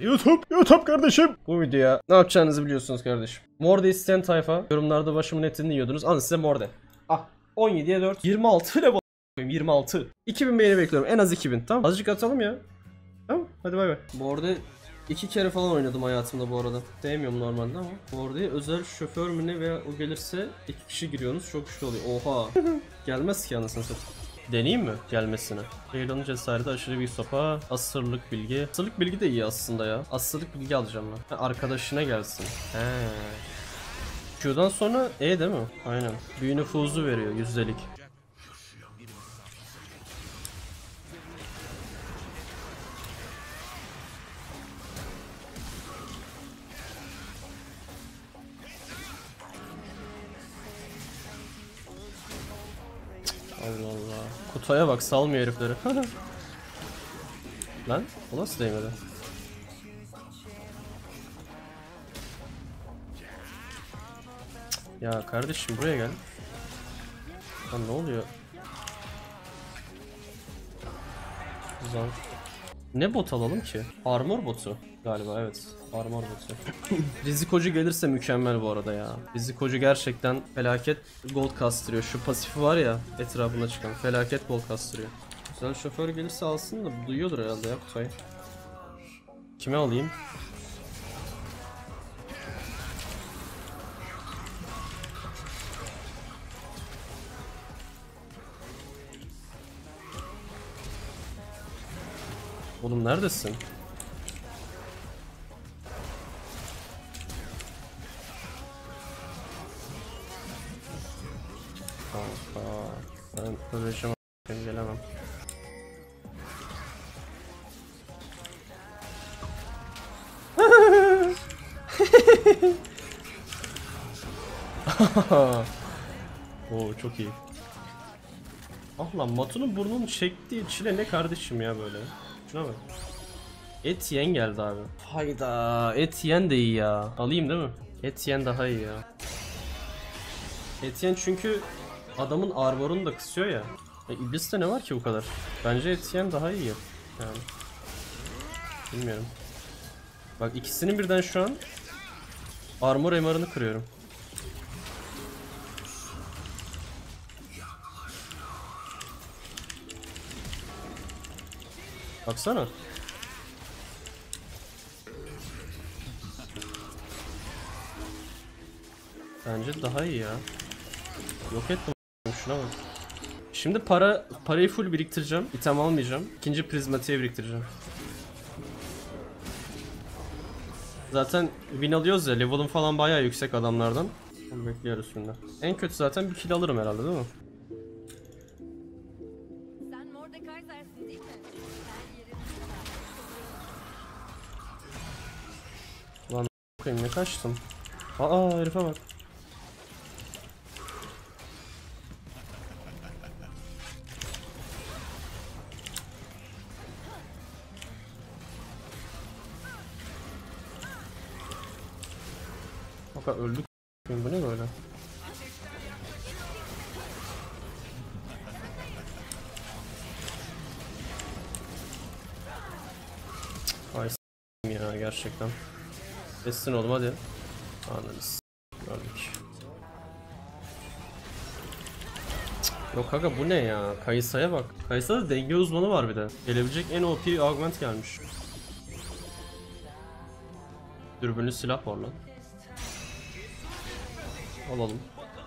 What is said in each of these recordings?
YouTube, YouTube kardeşim. Bu videoya ne yapacağınızı biliyorsunuz kardeşim. Morde isteyen tayfa yorumlarda başımın etini yiyordunuz. Alın size Morde. Ah 17'ye 4. 26 ile bakayım 26. 2000 beğeni bekliyorum. En az 2000 tamam. Azıcık atalım ya. Tamam hadi bay bay. Morde iki kere falan oynadım hayatımda bu arada. Sevmiyorum normalde ama. Morde'ye özel şoför mü ne veya o gelirse iki kişi giriyorsunuz çok güçlü oluyor. Oha. Gelmez ki anasını satayım. Deneyeyim mi gelmesini? Ceylan'ın cesareti aşırı bir sopa. Asırlık bilgi. Asırlık bilgi de iyi aslında ya. Asırlık bilgi alacağım ben. Arkadaşına gelsin. He. Q'dan sonra E değil mi? Aynen. Büyü nüfuzu veriyor yüzdelik. Kutuya bak salmıyor herifleri. Lan o nasıl değmedi? Ya kardeşim buraya gel. Lan ne oluyor? Güzel. Ne bot alalım ki? Armor botu galiba evet. Armor botu. Rizikocu gelirse mükemmel bu arada ya. Rizikocu gerçekten felaket gold kastırıyor. Şu pasifi var ya etrafına çıkan felaket gold kastırıyor. Güzel şoför gelirse alsın da duyuyordur herhalde ya Kutay. Kime alayım? Oğlum neredesin? Ben öleceğim gelemem. Oo çok iyi. Ah Matu'nun burnunu çektiği çile ne kardeşim ya böyle. Şuna bak. Etiyen geldi abi. Hayda Etiyen de iyi ya. Alayım değil mi? Etiyen daha iyi ya. Etiyen çünkü adamın armorunu da kısıyor ya. E, İblis'te ne var ki bu kadar? Bence Etiyen daha iyi. Yani. Bilmiyorum. Bak ikisinin birden şu an armor MR'ını kırıyorum. Baksana. Bence daha iyi ya. Yok ettim şuna bak. Şimdi para parayı full biriktireceğim. İtem almayacağım. İkinci prizmatiğe biriktireceğim. Zaten win alıyoruz ya level'ım falan bayağı yüksek adamlardan. Bekliyoruz şimdi. En kötü zaten bir kill alırım herhalde değil mi? Bakayım ne kaçtım. Aa herife bak. Bak öldük. Bu ne böyle? Ay ya gerçekten. Kessin oğlum hadi. Ananı s*** gördük. Yok kanka bu ne ya? Kayısa'ya bak. Kayısa'da denge uzmanı var bir de. Gelebilecek en OP augment gelmiş. Dürbünlü silah var lan. Alalım.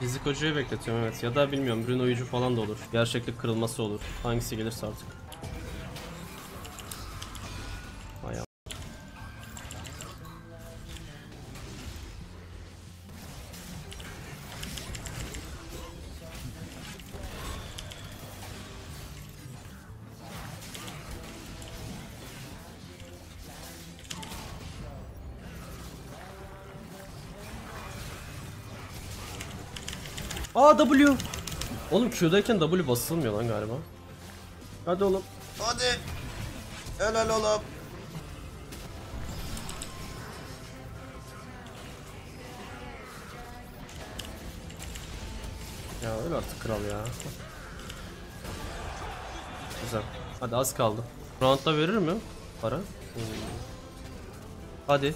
Fizik hocayı bekletiyorum evet. Ya da bilmiyorum Bruno oyuncu falan da olur. Gerçeklik kırılması olur. Hangisi gelirse artık. Aa W. Oğlum Q'dayken W basılmıyor lan galiba. Hadi oğlum. Hadi. Helal oğlum. Ya öyle artık kral ya. Güzel. Hadi az kaldı. Round'da verir mi para? Hmm. Hadi.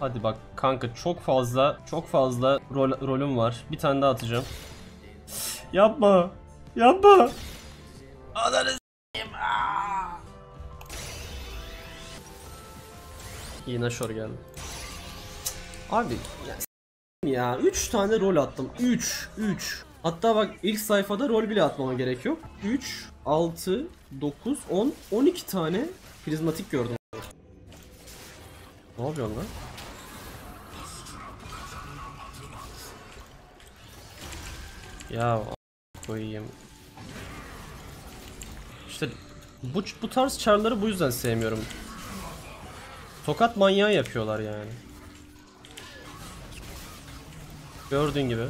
Hadi bak kanka çok fazla çok fazla rol, rolüm var. Bir tane daha atacağım. Yapma. Yapma. Ananı! Yine şor geldi. Abi ya 3 tane rol attım. 3 3. Hatta bak ilk sayfada rol bile atmama gerek yok. 3 6 9 10 12 tane prizmatik gördüm. Ne yapıyorsun lan? Ya koyayım. İşte bu bu tarz çarları bu yüzden sevmiyorum. Tokat manyağı yapıyorlar yani. Gördüğün gibi.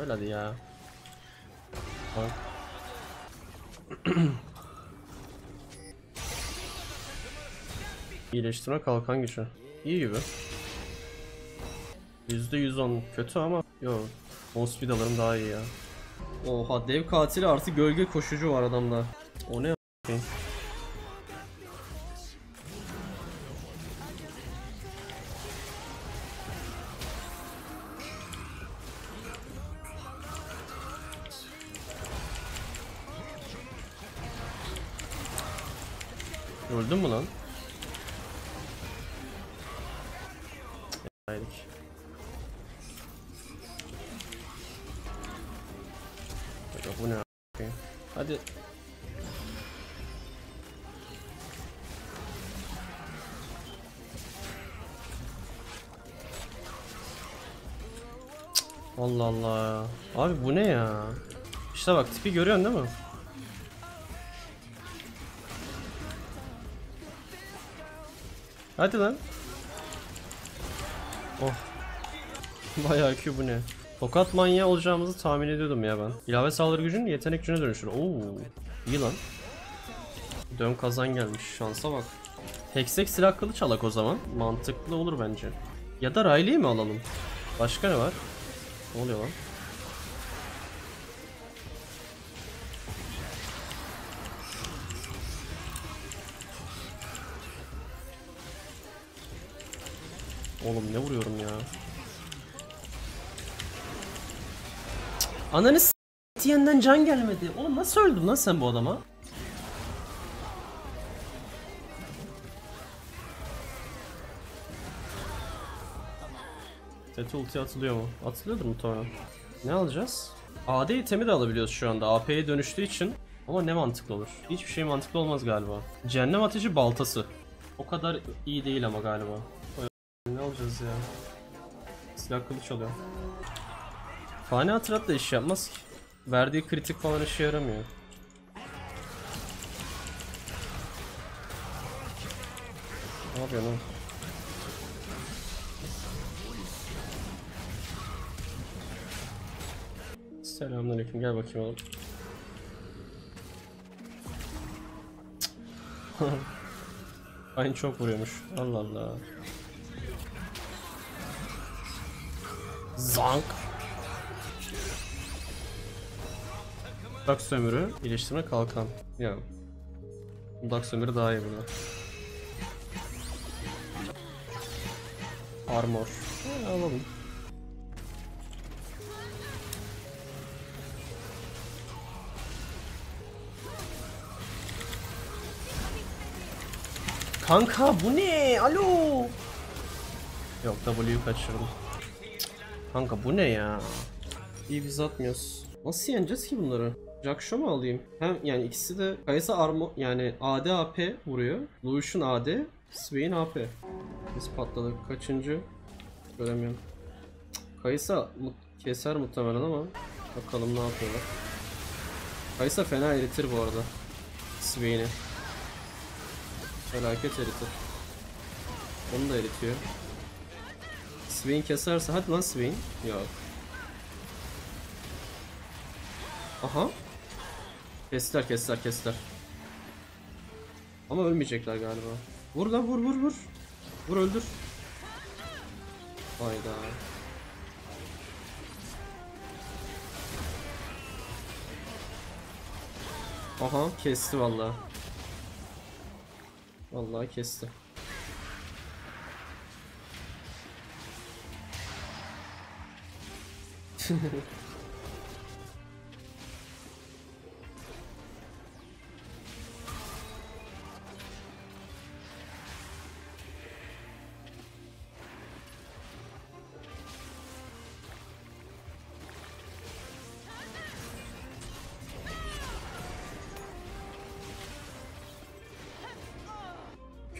Öyle hadi ya. Bak. İyileştirme kalkan gücü. İyi gibi. %110 kötü ama yo. On speed alırım daha iyi ya. Oha dev katili artı gölge koşucu var adamda. O ne a**ayım? Öldün mü lan? Haydik. Bu ne? Hadi. Allah Allah. Abi bu ne ya? İşte bak tipi görüyorsun değil mi? Hadi lan. Oh. Bayağı Q bu ne? Tokat manyağı olacağımızı tahmin ediyordum ya ben. İlave saldırı gücün yetenek gücüne dönüşür. Oo. İyi lan. Dön kazan gelmiş. Şansa bak. Heksek silah kılıç alak o zaman. Mantıklı olur bence. Ya da Riley'i mi alalım? Başka ne var? Ne oluyor lan? Oğlum ne vuruyorum ya? Ananı s*** diyenden can gelmedi. Oğlum nasıl öldün lan sen bu adama? Tete ulti atılıyor mu? Atılıyordur muhtemelen. Ne alacağız? AD itemi de alabiliyoruz şu anda. AP'ye dönüştüğü için. Ama ne mantıklı olur? Hiçbir şey mantıklı olmaz galiba. Cehennem ateşi baltası. O kadar iyi değil ama galiba. Alacağız ya? Silah kılıç alıyor. Fani hatırat da iş yapmaz ki. Verdiği kritik falan işe yaramıyor. Ne yapıyorsun oğlum? Selamünaleyküm gel bakayım oğlum. Aynı çok vuruyormuş. Allah Allah. Zank. Dudak sömürü, iyileştirme kalkan. Ya. Dudak sömürü daha iyi burada. Armor. Ha, alalım. Kanka bu ne? Alo. Yok W'yu kaçırdım. Kanka bu ne ya? İyi biz atmıyoruz. Nasıl yeneceğiz ki bunları? Jackshaw mu alayım? Hem yani ikisi de Kaysa armo yani AD AP vuruyor. Lucian AD, Swain AP. Biz patladık. Kaçıncı? Göremiyorum. Kaysa mu- keser muhtemelen ama bakalım ne yapıyorlar. Kaysa fena eritir bu arada. Swain'i. Felaket eritir. Onu da eritiyor. Swain keserse hadi lan Swain. Yok. Aha. Kestiler kestiler kestiler. Ama ölmeyecekler galiba. Vur lan vur vur vur. Vur öldür. Hayda. Aha kesti vallahi. Vallahi kesti.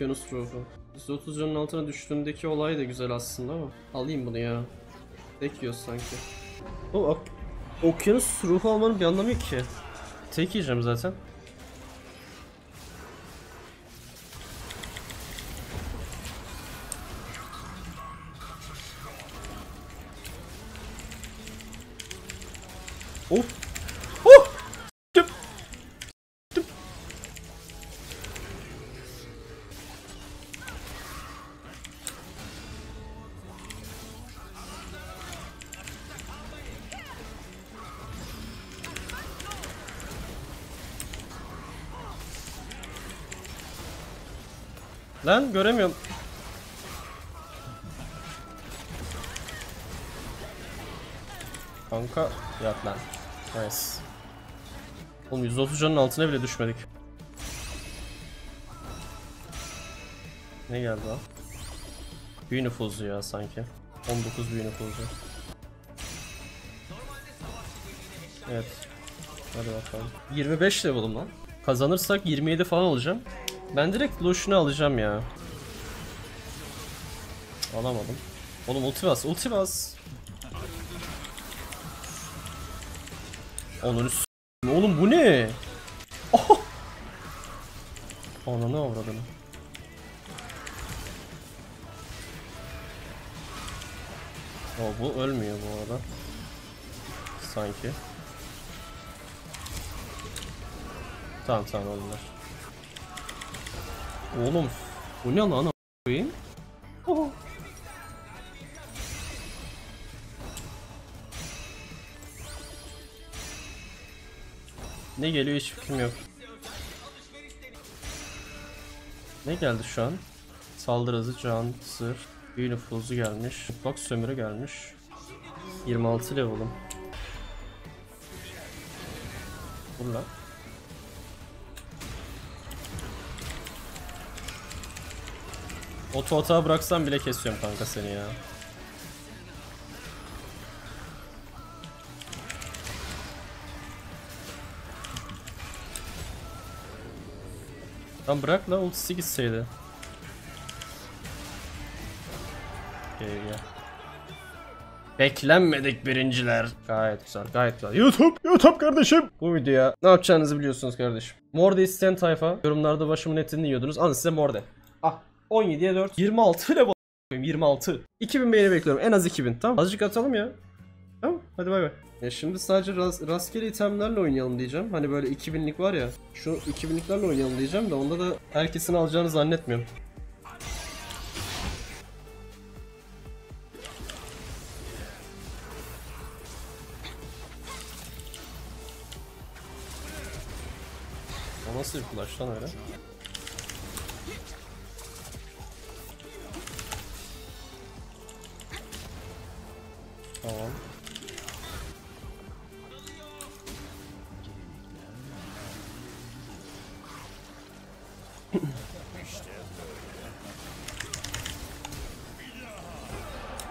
Okyanus ruhu. %30 canın altına düştüğündeki olay da güzel aslında ama alayım bunu ya. Tek yiyoruz sanki. O ok okyanus ruhu almanın bir anlamı yok ki. Tek yiyeceğim zaten. Lan göremiyorum. Kanka yat lan. Nice. Oğlum 130 canın altına bile düşmedik. Ne geldi lan? Büyü nüfuzu ya sanki. 19 büyü nüfuzu. Evet. Hadi bakalım. 25 level'ım lan. Kazanırsak 27 falan olacağım. Ben direkt Lucian'ı alacağım ya. Alamadım. Oğlum ulti bas, ulti bas. Onun Oğlum bu ne? Oh! Ananı avradını. O bu ölmüyor bu arada. Sanki. Tamam tamam öldüler. Oğlum bu ne lan a**ayım? Ne geliyor hiç fikrim yok. Ne geldi şu an? Saldırı hızı, can, zırh, büyü nüfuzu gelmiş. Bak sömürü gelmiş. 26 level'ım. Vur lan. Oto hata bıraksam bile kesiyorum kanka seni ya. Lan bırak la ultisi gitseydi. Gel gel. Beklenmedik birinciler. Gayet güzel, gayet güzel. YouTube, YouTube kardeşim. Bu videoya ne yapacağınızı biliyorsunuz kardeşim. Morde isteyen tayfa, yorumlarda başımın etini yiyordunuz. Alın size Morde. Ah, 17'ye 4. 26 ile bakayım, 26. 2000 beğeni bekliyorum, en az 2000. Tamam, azıcık atalım ya. Tamam, hadi bay bay. Ya şimdi sadece ras- rastgele itemlerle oynayalım diyeceğim. Hani böyle 2000'lik var ya. Şu 2000'liklerle oynayalım diyeceğim de onda da herkesin alacağını zannetmiyorum. O nasıl bir flash lan öyle? Tamam.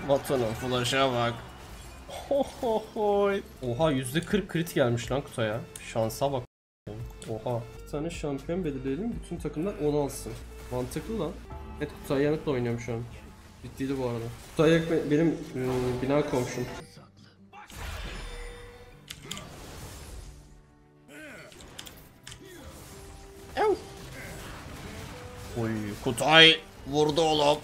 Batu'nun flash'a bak. Hohohoy. Oha %40 crit gelmiş lan kutuya. Şansa bak. Oha. Bir tane şampiyon belirleyelim. Bütün takımlar 10 alsın. Mantıklı lan. Evet Kutay Yanık'la oynuyorum şu an. Bittiydi bu arada. Be- benim e, bina komşum. Oy Kutay vurdu oğlum.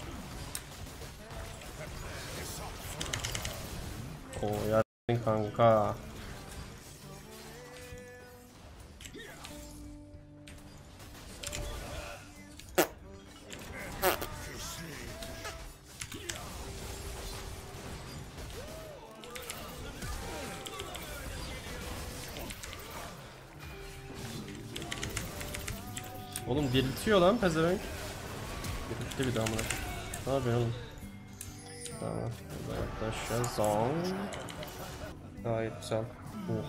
O ya kanka. Oğlum diriltiyor lan pezevenk. Diriltti bir daha amına. Ne yapıyorsun oğlum? Tamam. Burada. Zong. Gayet güzel.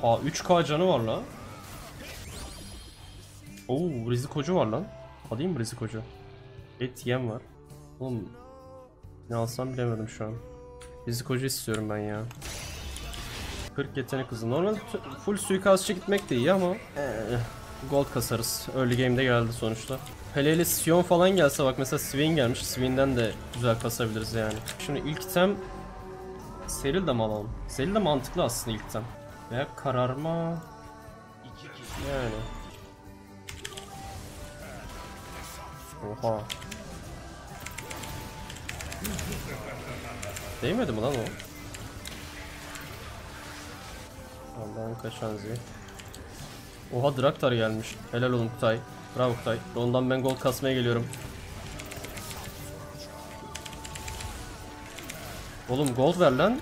Oha 3k canı var lan. Oo rizikocu var lan. Alayım mı rizikocu? Et yem var. Oğlum ne alsam bilemedim şu an. Rizikocu istiyorum ben ya. 40 yetenek hızı. Normalde t- full suikastçı gitmek de iyi ama eh, gold kasarız. Early game'de geldi sonuçta. Hele hele Sion falan gelse bak mesela Swain gelmiş. Swain'den de güzel kasabiliriz yani. Şimdi ilk item Seril de mi alalım? Seril de mantıklı aslında ilk item. Veya kararma yani. Oha. Değmedi mi lan o? Allah'ın kaçan zi. Oha Draktar gelmiş. Helal olun Kutay. Bravo Kutay. Ondan ben gold kasmaya geliyorum. Oğlum gold ver lan.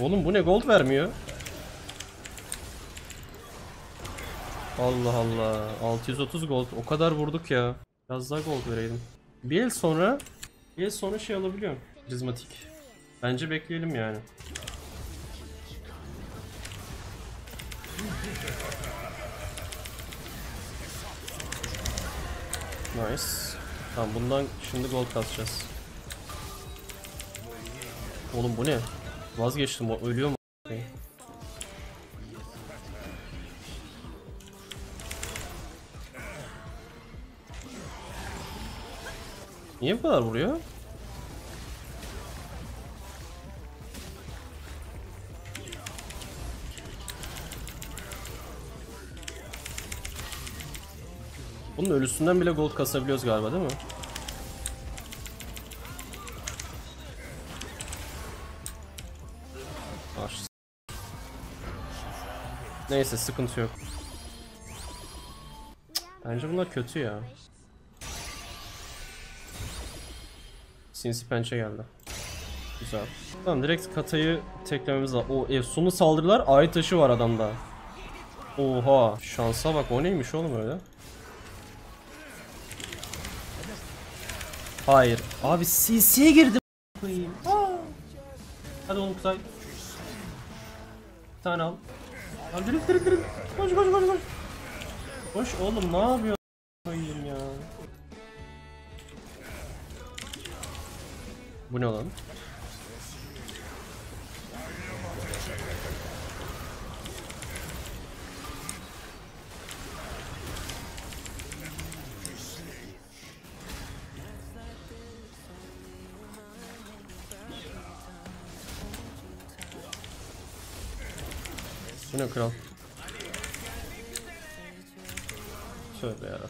Oğlum bu ne gold vermiyor? Allah Allah. 630 gold. O kadar vurduk ya. Biraz daha gold vereydim. Bir el sonra bir el sonra şey alabiliyorum. Prizmatik. Bence bekleyelim yani. Nice. Tamam bundan şimdi gold kasacağız. Oğlum bu ne? Vazgeçtim ölüyor mu? Niye bu kadar vuruyor? Bunun ölüsünden bile gold kasabiliyoruz galiba değil mi? Ah, Neyse sıkıntı yok. Bence bunlar kötü ya. Sinsi pençe geldi. Güzel. Tamam direkt katayı teklememiz lazım. O efsunlu saldırılar ay taşı var adamda. Oha şansa bak o neymiş oğlum öyle. Hayır. Abi CC'ye girdim. Hadi oğlum Kutay. Bir tane al. Al direkt direkt direkt. Koş koş koş koş. Koş oğlum ne yapıyorsun? Koyayım ya. Bu ne lan? Kral? Tövbe yarabbim.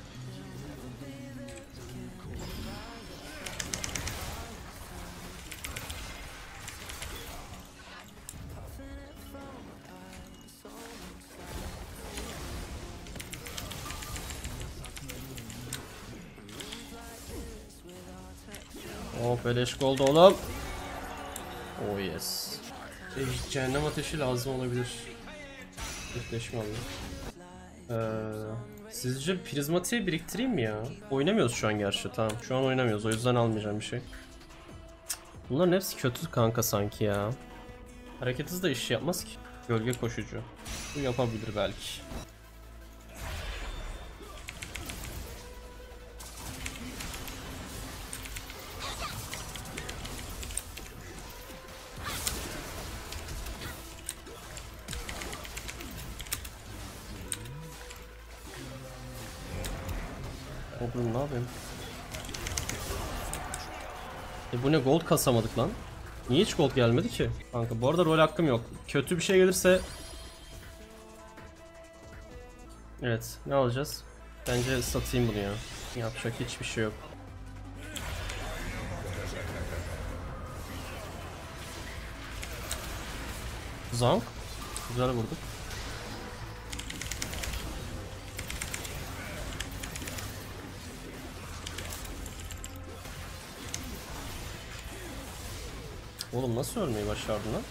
Oh beleş gold oğlum. Oh yes. Eh, cehennem ateşi lazım olabilir. Çiftleşme alayım. Ee, sizce prizmatiği biriktireyim mi ya? Oynamıyoruz şu an gerçi tamam. Şu an oynamıyoruz o yüzden almayacağım bir şey. Bunların hepsi kötü kanka sanki ya. Hareket hızı da iş yapmaz ki. Gölge koşucu. Bu yapabilir belki. E bu ne gold kasamadık lan? Niye hiç gold gelmedi ki? Kanka bu arada rol hakkım yok. Kötü bir şey gelirse... Evet ne alacağız? Bence satayım bunu ya. Yapacak hiçbir şey yok. Zank. Güzel vurduk. Oğlum nasıl ölmeyi başardın lan?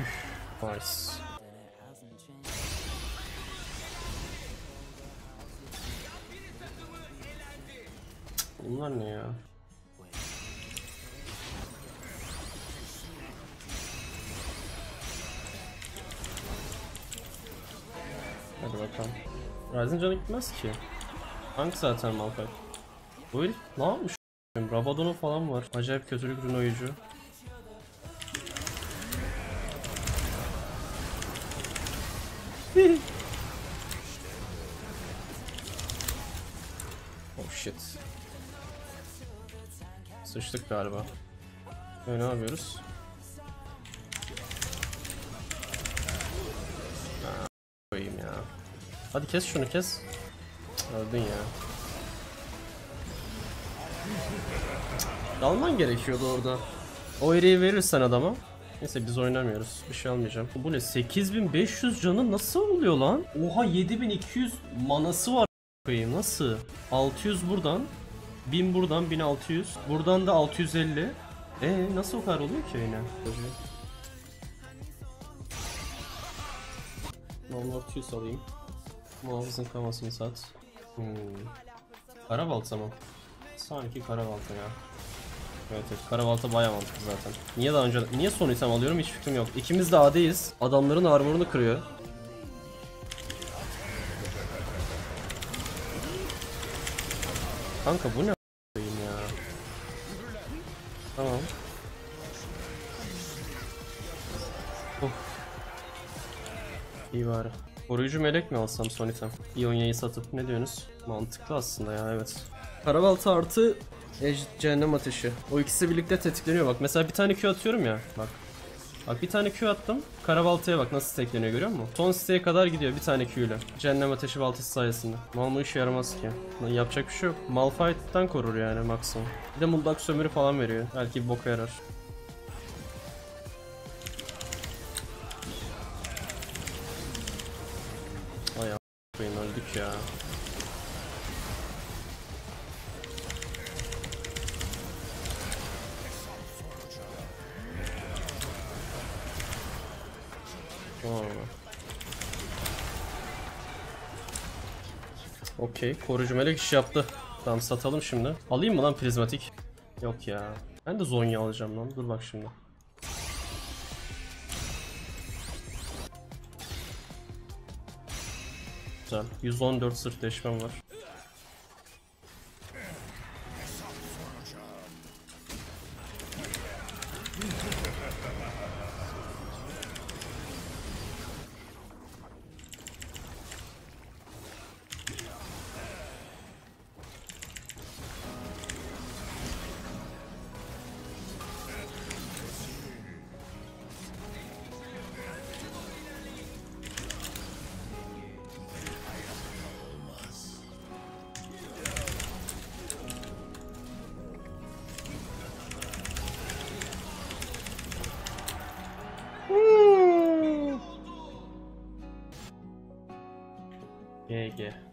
Üf, nice. Bunlar ne ya? Bakalım. Ryzen canı gitmez ki. Tank zaten Malphite. Bu herif ne yapmış? Rabadon'u falan var. Acayip kötülük ürün oyuncu. oh shit. Sıçtık galiba. Ne yapıyoruz? Hadi kes şunu kes. Öldün ya. Dalman gerekiyordu orada. O eriyi verirsen adama. Neyse biz oynamıyoruz. Bir şey almayacağım. Bu ne? 8500 canı nasıl oluyor lan? Oha 7200 manası var. Koyayım nasıl? 600 buradan. 1000 buradan 1600. Buradan da 650. E nasıl o kadar oluyor ki yine? Normal 600 alayım. Muhafızın kamasını sat. Hmm. Karabalta mı? Sanki karabalta ya. Evet evet karabalta bayağı mantıklı zaten. Niye daha önce niye son item alıyorum hiç fikrim yok. İkimiz de AD'yiz. Adamların armorunu kırıyor. Kanka bu ne ya. Tamam. Of. İyi bari. Koruyucu melek mi alsam son item? İonya'yı satıp ne diyorsunuz? Mantıklı aslında ya evet. Karabalta artı Ej cehennem ateşi. O ikisi birlikte tetikleniyor bak. Mesela bir tane Q atıyorum ya. Bak. Bak bir tane Q attım. Karabaltaya bak nasıl tekleniyor görüyor musun? Son siteye kadar gidiyor bir tane Q ile. Cehennem ateşi baltası sayesinde. Mal bu işe yaramaz ki. Lan yapacak bir şey yok. Malphite'den korur yani maksimum. Bir de mundak sömürü falan veriyor. Belki bir boka yarar. A**ayım öldük ya. Okey. Koruyucu melek iş yaptı. Tamam satalım şimdi. Alayım mı lan prizmatik? Yok ya. Ben de Zonya alacağım lan. Dur bak şimdi. Güzel. 114 sırt deşmem var. Yeah.